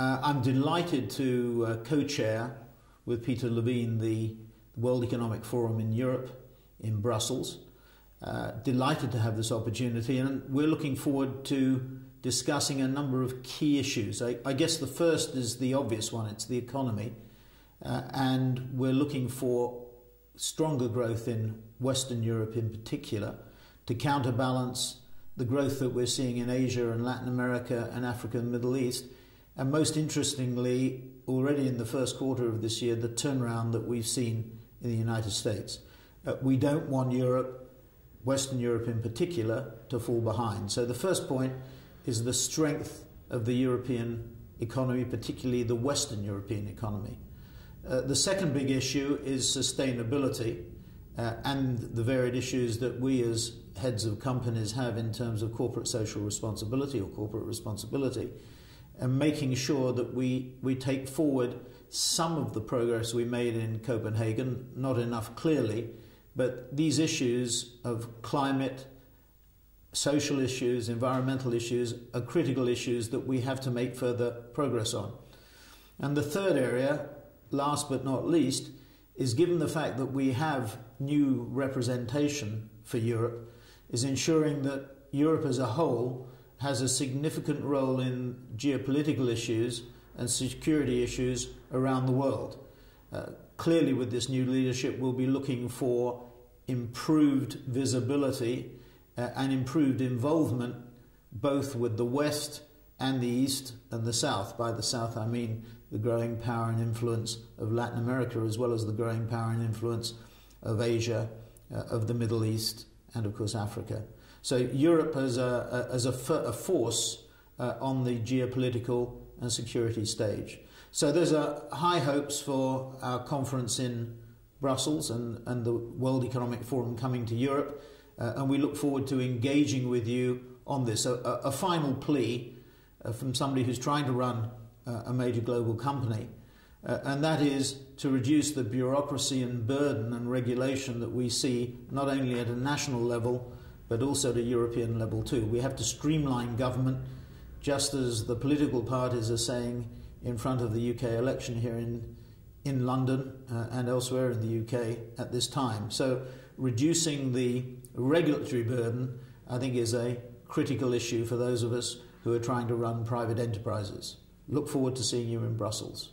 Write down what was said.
Uh, I'm delighted to uh, co chair with Peter Levine the World Economic Forum in Europe, in Brussels. Uh, delighted to have this opportunity, and we're looking forward to discussing a number of key issues. I, I guess the first is the obvious one it's the economy, uh, and we're looking for stronger growth in Western Europe in particular to counterbalance the growth that we're seeing in Asia and Latin America and Africa and the Middle East and most interestingly, already in the first quarter of this year, the turnaround that we've seen in the United States. Uh, we don't want Europe, Western Europe in particular, to fall behind. So the first point is the strength of the European economy, particularly the Western European economy. Uh, the second big issue is sustainability uh, and the varied issues that we as heads of companies have in terms of corporate social responsibility or corporate responsibility and making sure that we, we take forward some of the progress we made in Copenhagen, not enough clearly, but these issues of climate, social issues, environmental issues are critical issues that we have to make further progress on. And the third area, last but not least, is given the fact that we have new representation for Europe, is ensuring that Europe as a whole has a significant role in geopolitical issues and security issues around the world. Uh, clearly, with this new leadership, we'll be looking for improved visibility uh, and improved involvement both with the West and the East and the South. By the South, I mean the growing power and influence of Latin America as well as the growing power and influence of Asia, uh, of the Middle East, and of course Africa. So Europe as a, as a, a force uh, on the geopolitical and security stage. So there's a high hopes for our conference in Brussels and, and the World Economic Forum coming to Europe, uh, and we look forward to engaging with you on this. A, a, a final plea uh, from somebody who's trying to run uh, a major global company, uh, and that is to reduce the bureaucracy and burden and regulation that we see not only at a national level but also at a European level too. We have to streamline government, just as the political parties are saying in front of the UK election here in, in London uh, and elsewhere in the UK at this time. So reducing the regulatory burden, I think, is a critical issue for those of us who are trying to run private enterprises. Look forward to seeing you in Brussels.